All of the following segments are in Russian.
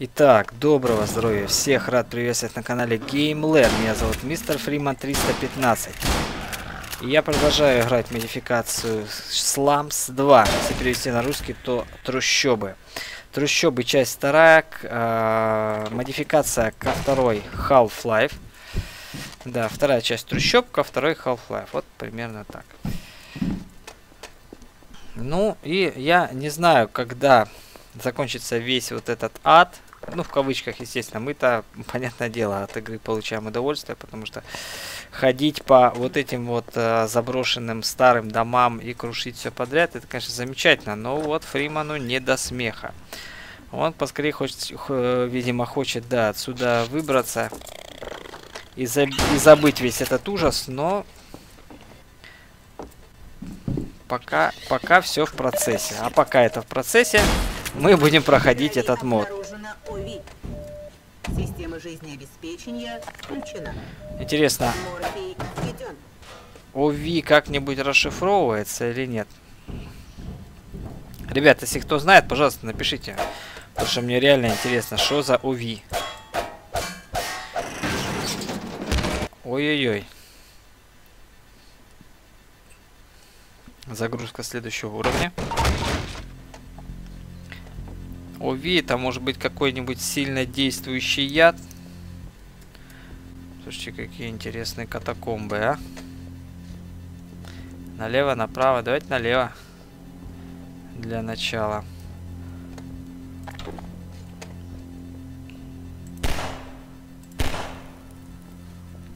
Итак, доброго здоровья. Всех рад приветствовать на канале GameLab. Меня зовут Мистер Фриман 315. И я продолжаю играть модификацию Slums 2. Если перевести на русский, то Трущобы. Трущобы, часть вторая. Э, модификация ко второй Half-Life. Да, вторая часть Трущоб ко второй Half-Life. Вот примерно так. Ну, и я не знаю, когда закончится весь вот этот ад, ну, в кавычках, естественно, мы-то, понятное дело, от игры получаем удовольствие, потому что ходить по вот этим вот э, заброшенным старым домам и крушить все подряд, это, конечно, замечательно, но вот Фриману не до смеха. Он поскорее хочет, видимо, хочет, да, отсюда выбраться и, заб и забыть весь этот ужас, но пока, пока все в процессе. А пока это в процессе, мы будем проходить этот мод. Система жизнеобеспечения включена. Интересно, ОВИ как-нибудь расшифровывается или нет? Ребят, если кто знает, пожалуйста, напишите. Потому что мне реально интересно, что за ОВИ. Ой-ой-ой. Загрузка следующего уровня. ОВИ это может быть какой-нибудь сильно действующий яд. Слушайте, какие интересные катакомбы, а. Налево, направо. Давайте налево. Для начала.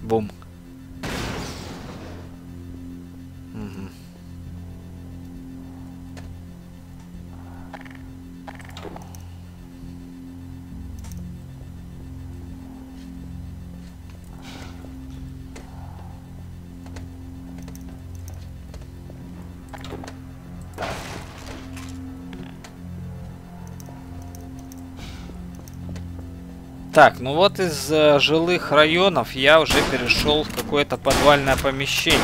Бум. Так, ну вот из э, жилых районов я уже перешел в какое-то подвальное помещение.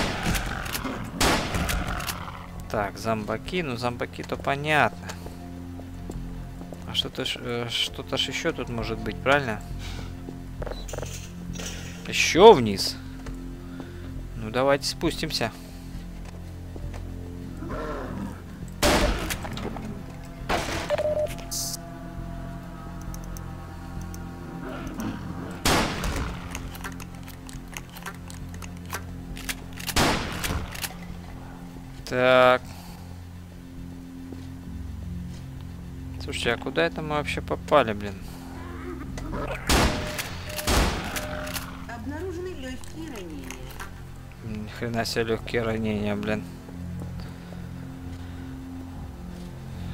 Так, зомбаки. Ну, зомбаки-то понятно. А что-то э, что-то ж еще тут может быть, правильно? Еще вниз. Ну, давайте спустимся. Так. Слушайте, а куда это мы вообще попали, блин? Обнаружены легкие ранения. Ни хрена себе легкие ранения, блин.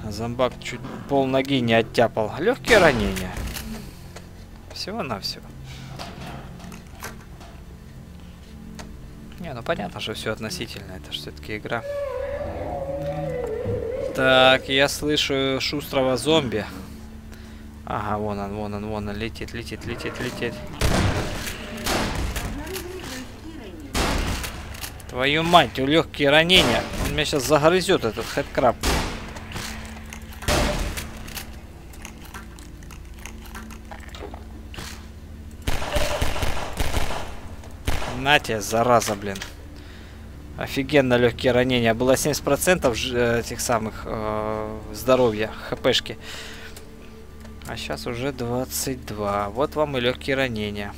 Зомбак чуть пол ноги не оттяпал. Легкие ранения. Всего-навсего. Понятно, что все относительно. Это же все-таки игра. Так, я слышу шустрого зомби. Ага, вон он, вон он, вон он. Летит, летит, летит, летит. Твою мать, у легкие ранения. Он меня сейчас загрызет, этот хэдкраб. На тебе, зараза, блин. Офигенно легкие ранения. Было 70% э, этих самых э, здоровья, хпшки. А сейчас уже 22. Вот вам и легкие ранения.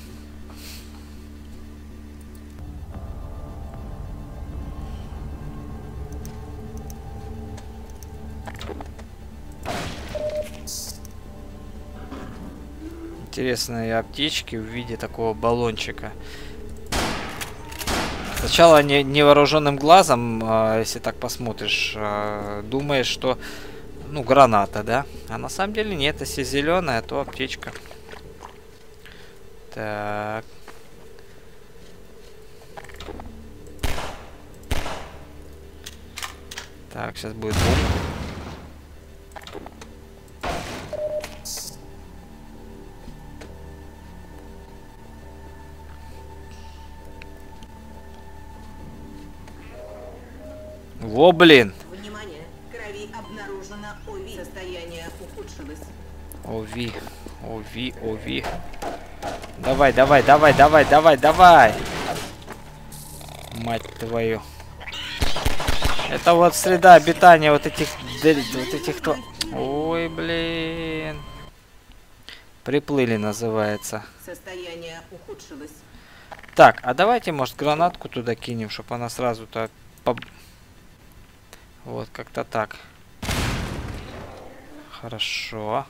Интересные аптечки в виде такого баллончика. Сначала не, невооруженным глазом, э, если так посмотришь, э, думаешь, что ну, граната, да? А на самом деле нет, если зеленая, то аптечка. Так. Так, сейчас будет бум. Во, блин. Внимание, крови обнаружено ОВИ. Состояние ухудшилось. Ови, ови, ови. Давай, давай, давай, давай, давай, давай. Мать твою. Это вот среда обитания вот этих... Вот этих... Ой, блин. Приплыли, называется. Состояние ухудшилось. Так, а давайте, может, гранатку туда кинем, чтобы она сразу-то... По... Вот, как-то так. Хорошо.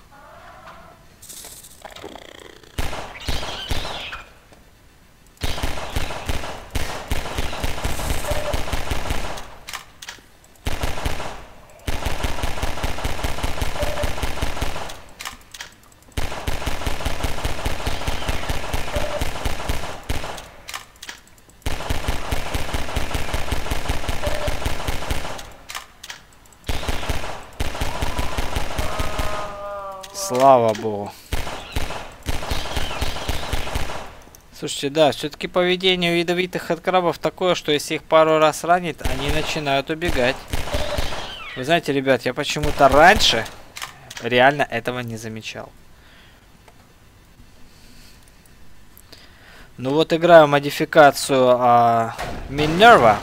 Слава богу. Слушайте, да, все-таки поведение ядовитых открабов такое, что если их пару раз ранит, они начинают убегать. Вы знаете, ребят, я почему-то раньше реально этого не замечал. Ну вот играю модификацию а, Минерва.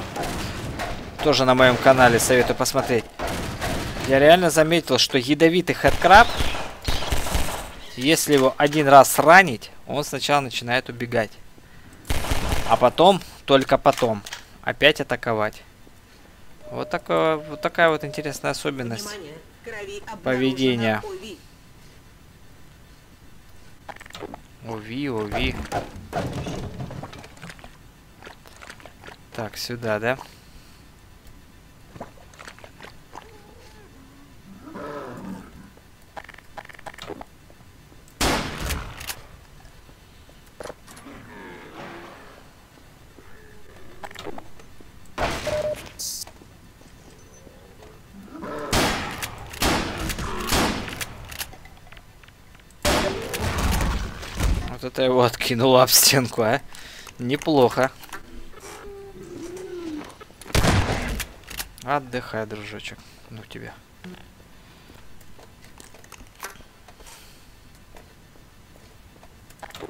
Тоже на моем канале советую посмотреть. Я реально заметил, что ядовитый хэдкраб если его один раз ранить, он сначала начинает убегать. А потом, только потом, опять атаковать. Вот, такое, вот такая вот интересная особенность поведения. Уви, уви. Так, сюда, да? Это его откинуло об стенку, а? Неплохо. Отдыхай, дружочек. Ну тебя.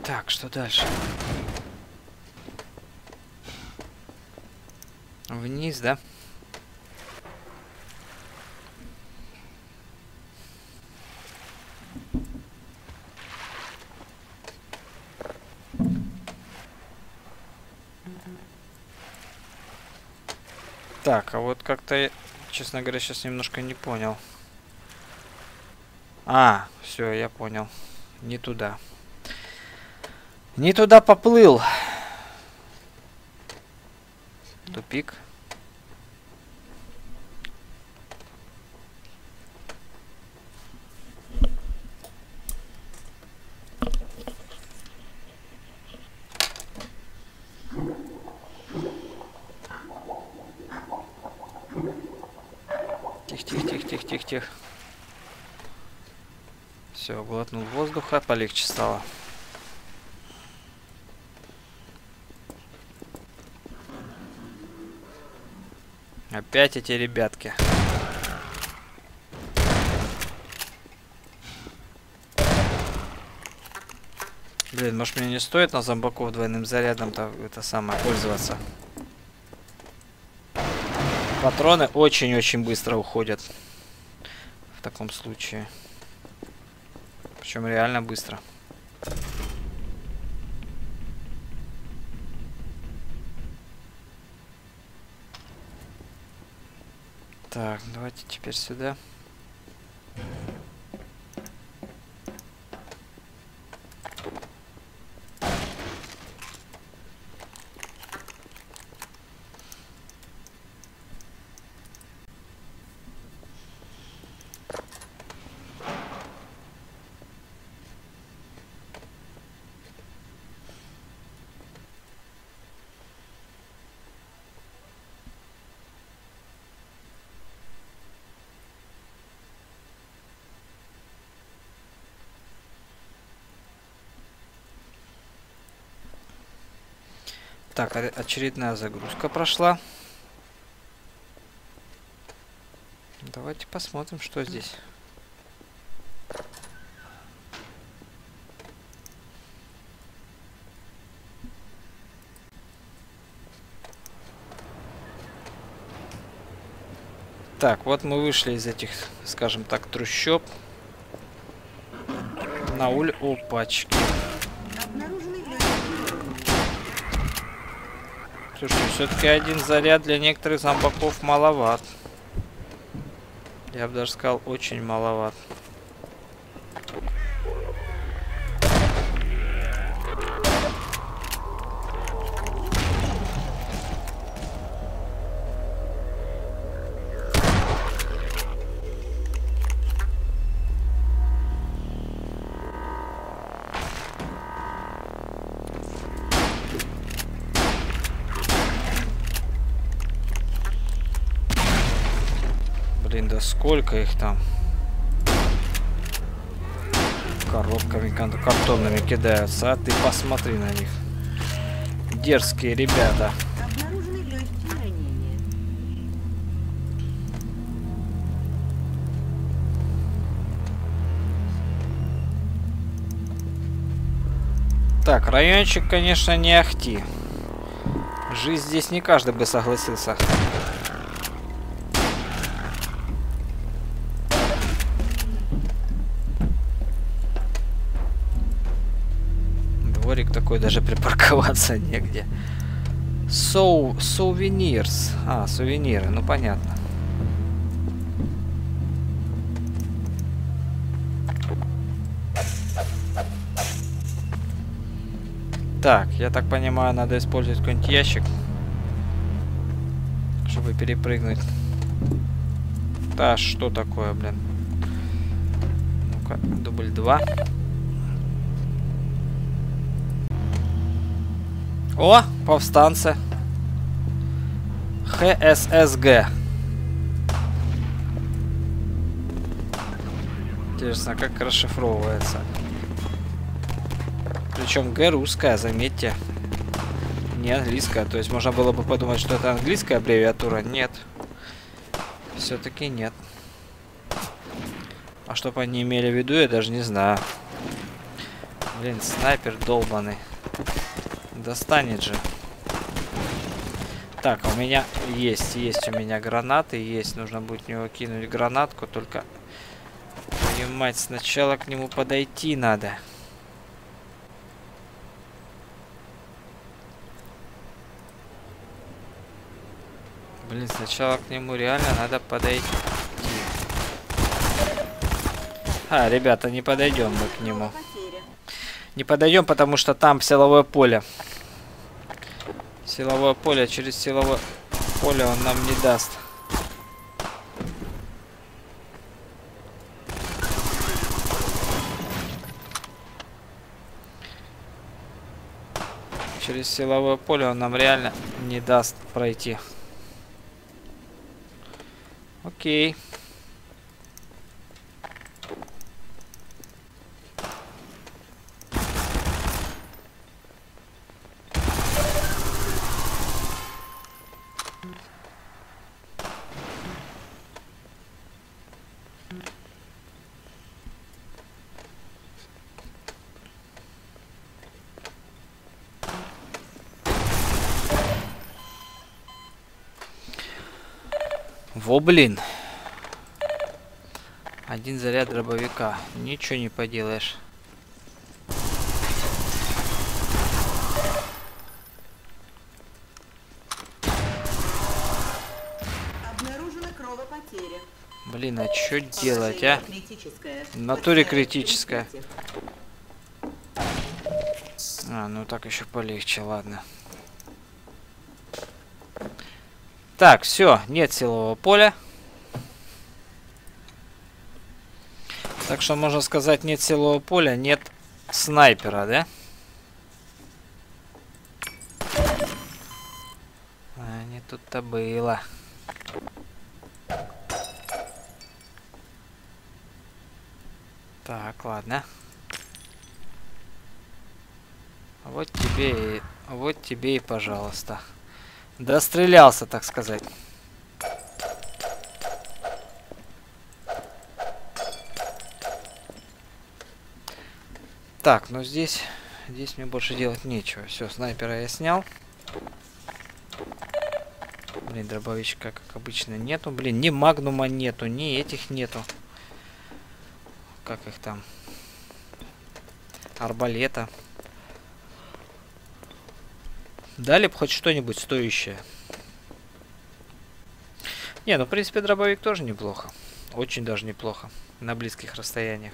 Так, что дальше? Вниз, да? Так, а вот как-то, честно говоря, сейчас немножко не понял. А, все, я понял. Не туда. Не туда поплыл. Тупик. Тихо. Все, глотнул воздуха, полегче стало. Опять эти ребятки. Блин, может мне не стоит на зомбаков двойным зарядом-то это самое пользоваться. Патроны очень-очень быстро уходят в таком случае. Причем реально быстро. Так, давайте теперь сюда. Так, очередная загрузка прошла. Давайте посмотрим, что здесь. Так, вот мы вышли из этих, скажем так, трущоб. На уль... Опачки. Слушай, все-таки один заряд для некоторых зомбаков маловат. Я бы даже сказал, очень маловат. Блин, да сколько их там? Коробками картонными кидаются, а ты посмотри на них. Дерзкие ребята. Так, райончик, конечно, не ахти. Жизнь здесь не каждый бы согласился. Такой, даже припарковаться негде. Соу... Сувенирс. А, сувениры, ну понятно. Так, я так понимаю, надо использовать какой-нибудь ящик, чтобы перепрыгнуть. Да, что такое, блин? Ну-ка, дубль 2. О, повстанцы. ХССГ. Интересно, как расшифровывается. Причем Г русская, заметьте. Не английская. То есть можно было бы подумать, что это английская аббревиатура. Нет. Все-таки нет. А что бы они имели в виду, я даже не знаю. Блин, снайпер долбаный. Достанет же. Так, а у меня есть, есть у меня гранаты, есть. Нужно будет в него кинуть гранатку, только... Твою мать, сначала к нему подойти надо. Блин, сначала к нему реально надо подойти. А, ребята, не подойдем мы к нему. Не подойдем, потому что там силовое поле. Силовое поле, через силовое поле он нам не даст. Через силовое поле он нам реально не даст пройти. Окей. Во, блин. Один заряд дробовика. Ничего не поделаешь. Блин, а что делать, а? В натуре критики. А, ну так еще полегче, ладно. Так, все, нет силового поля. Так что можно сказать, нет силового поля, нет снайпера, да? А, не тут-то было. Так, ладно. Вот тебе и... Вот тебе и пожалуйста. Дострелялся, так сказать. Так, ну здесь... Здесь мне больше делать нечего. Все, снайпера я снял. Блин, дробовичка, как обычно, нету. Блин, ни магнума нету, ни этих нету. Как их там? Арбалета. Дали бы хоть что-нибудь стоящее. Не, ну в принципе дробовик тоже неплохо. Очень даже неплохо. На близких расстояниях.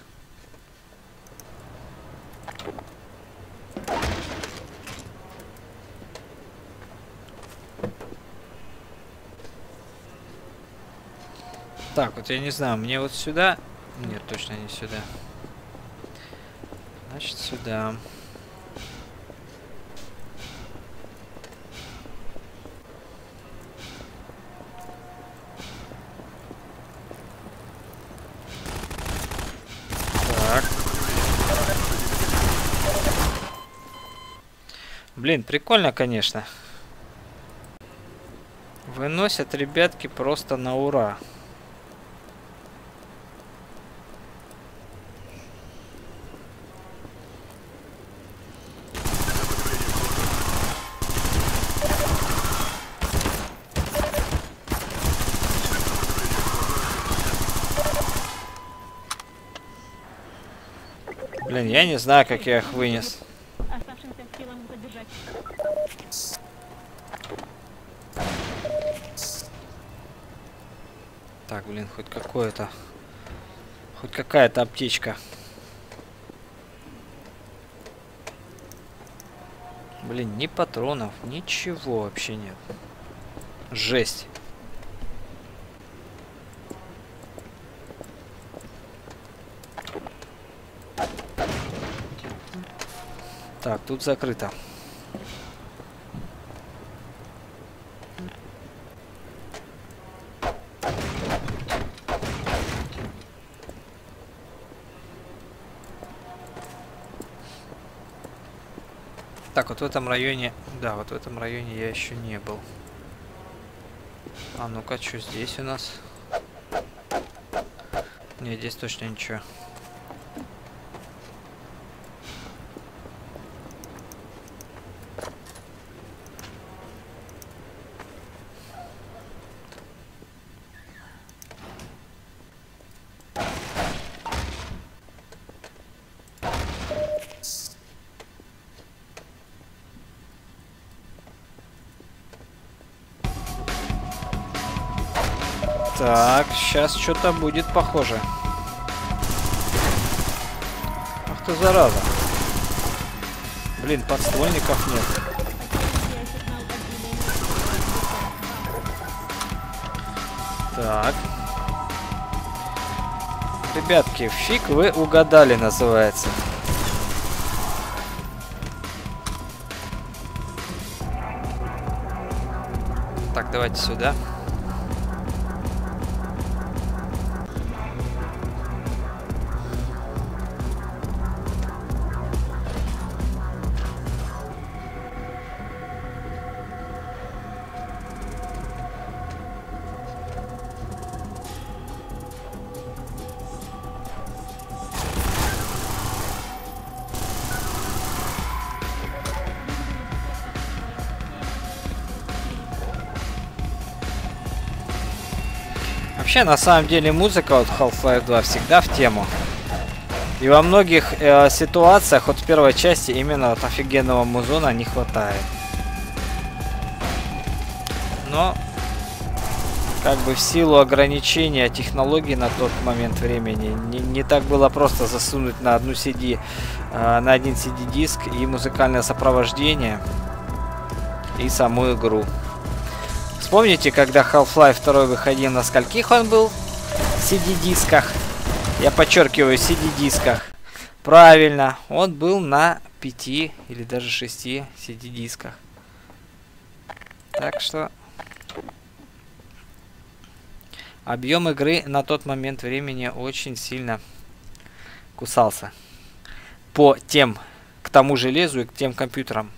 Так, вот я не знаю, мне вот сюда... Нет, точно не сюда. Значит, сюда. Так. Блин, прикольно, конечно. Выносят ребятки просто на ура. Блин, я не знаю, как я их вынес. Оставшимся силам задержать. Так, блин, хоть какое-то... Хоть какая-то аптечка. Блин, ни патронов, ничего вообще нет. Жесть. Так, тут закрыто. Так, вот в этом районе... Да, вот в этом районе я еще не был. А ну-ка, что здесь у нас? Не, здесь точно ничего. Сейчас что-то будет похоже. Ах ты зараза. Блин, подствольников нет. Так. Ребятки, фиг вы угадали, называется. Так, давайте сюда. Вообще, на самом деле, музыка вот Half-Life 2 всегда в тему. И во многих э, ситуациях, вот в первой части, именно вот офигенного музона не хватает. Но, как бы в силу ограничения технологий на тот момент времени, не, не так было просто засунуть на одну CD, э, на один CD-диск и музыкальное сопровождение, и саму игру. Вспомните, когда Half-Life 2 выходил, на скольких он был? CD-дисках. Я подчеркиваю, CD-дисках. Правильно, он был на 5 или даже 6 CD-дисках. Так что... Объем игры на тот момент времени очень сильно кусался. По тем, к тому железу и к тем компьютерам.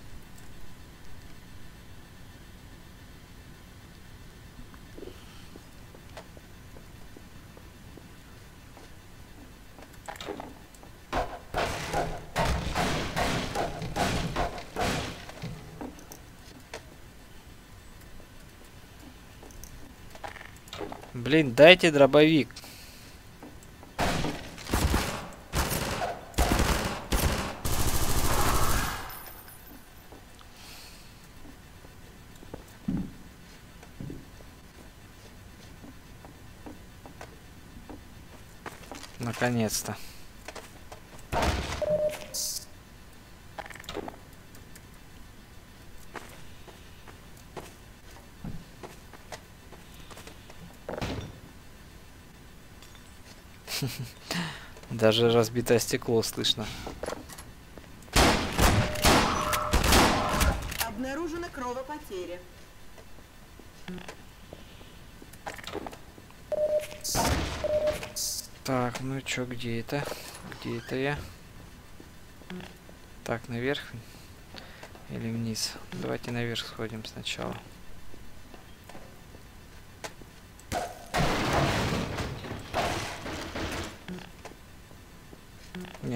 Блин, дайте дробовик. Наконец-то. Даже разбитое стекло слышно. Обнаружена кровопотеря. Так, ну чё, где это? Где это я? Так, наверх или вниз? Давайте наверх сходим сначала.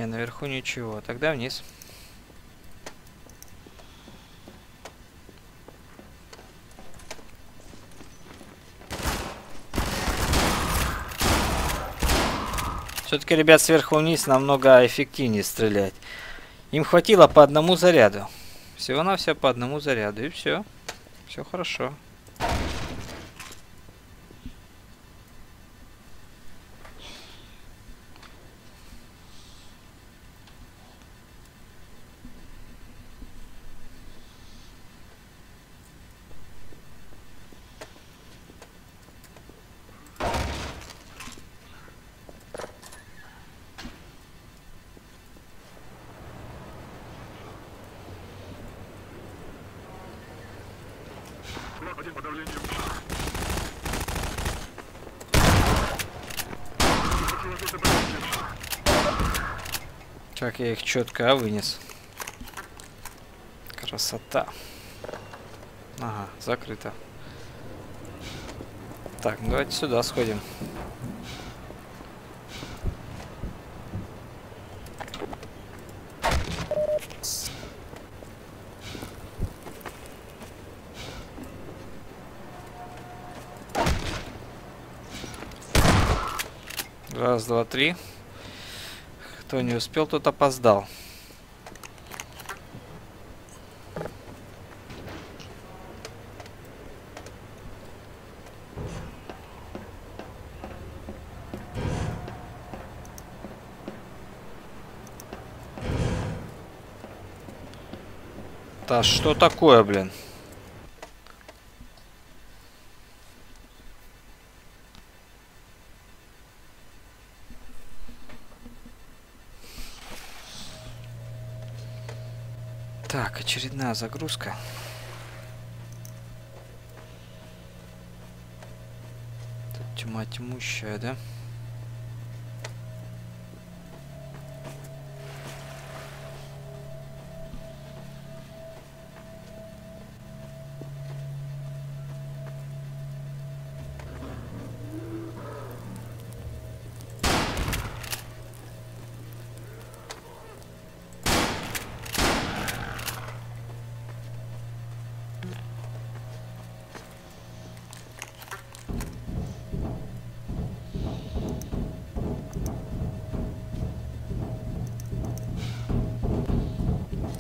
Наверху ничего. Тогда вниз. Все-таки, ребят, сверху вниз намного эффективнее стрелять. Им хватило по одному заряду. Всего-навсего по одному заряду. И все. Все хорошо. Как я их четко вынес. Красота. Ага, закрыто. Так, давайте сюда сходим. Раз, два, три. Кто не успел, тот опоздал. Да что такое, блин? Очередная загрузка. Тут тьма тьмущая, да?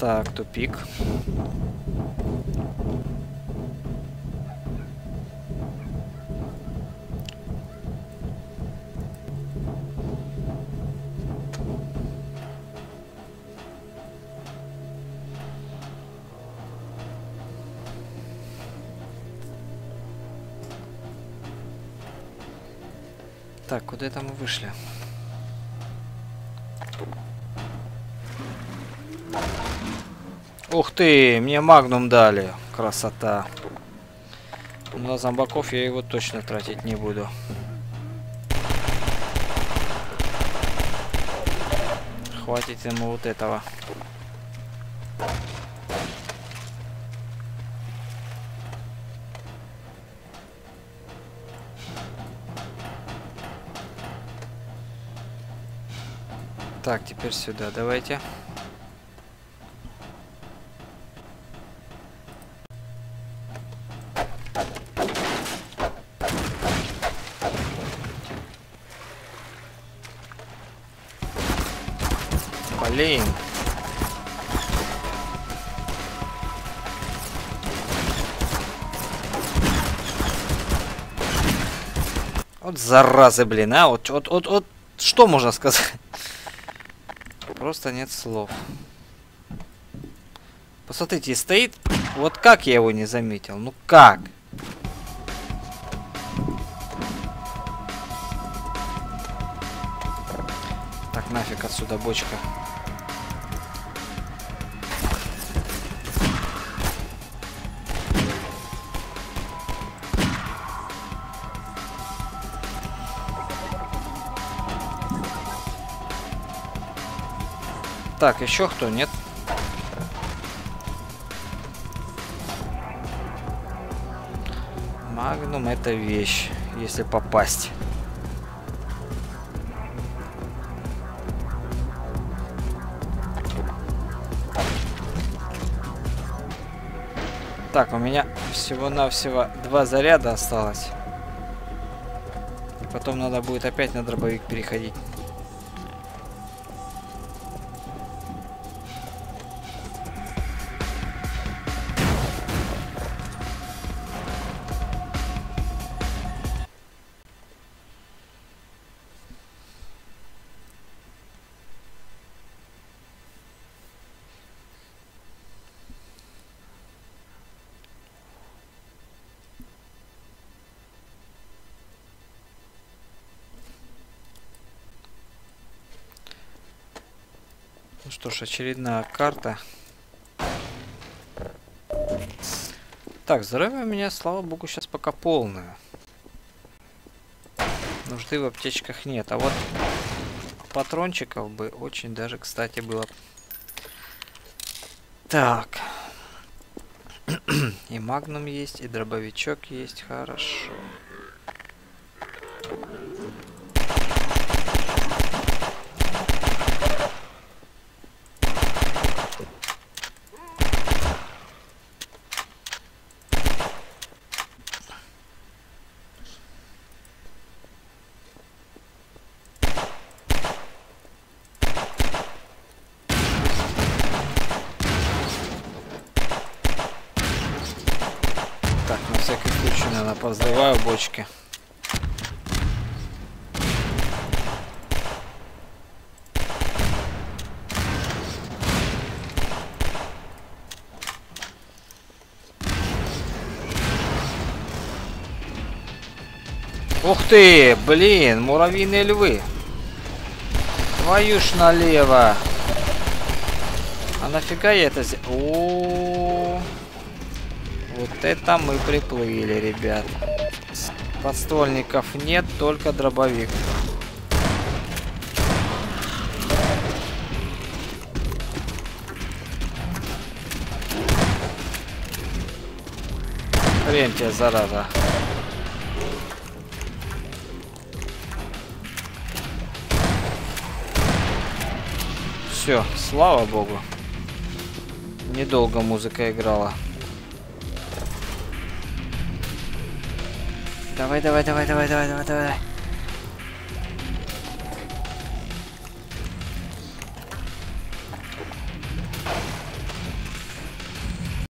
Так, тупик. Так, куда это мы вышли? Ух ты, мне магнум дали. Красота. На зомбаков я его точно тратить не буду. Хватит ему вот этого. Так, теперь сюда давайте. Блин. Заразы, блин, а? Вот, вот, вот, вот что можно сказать? Просто нет слов. Посмотрите, стоит. Вот как я его не заметил? Ну как? Так, нафиг отсюда бочка. Так, еще кто? Нет? Магнум это вещь, если попасть. Так, у меня всего-навсего два заряда осталось. Потом надо будет опять на дробовик переходить. Ж, очередная карта. Так, здоровье у меня, слава богу, сейчас пока полное. Нужды в аптечках нет. А вот патрончиков бы очень даже, кстати, было. Так. и магнум есть, и дробовичок есть. Хорошо. Так, ты, блин, муравьиные львы. Твою ж налево. А нафига я это... О, вот это мы приплыли, ребят. Подствольников нет, только дробовик. Хрен тебе, зараза. Все, слава богу. Недолго музыка играла. Давай, давай, давай, давай, давай, давай, давай.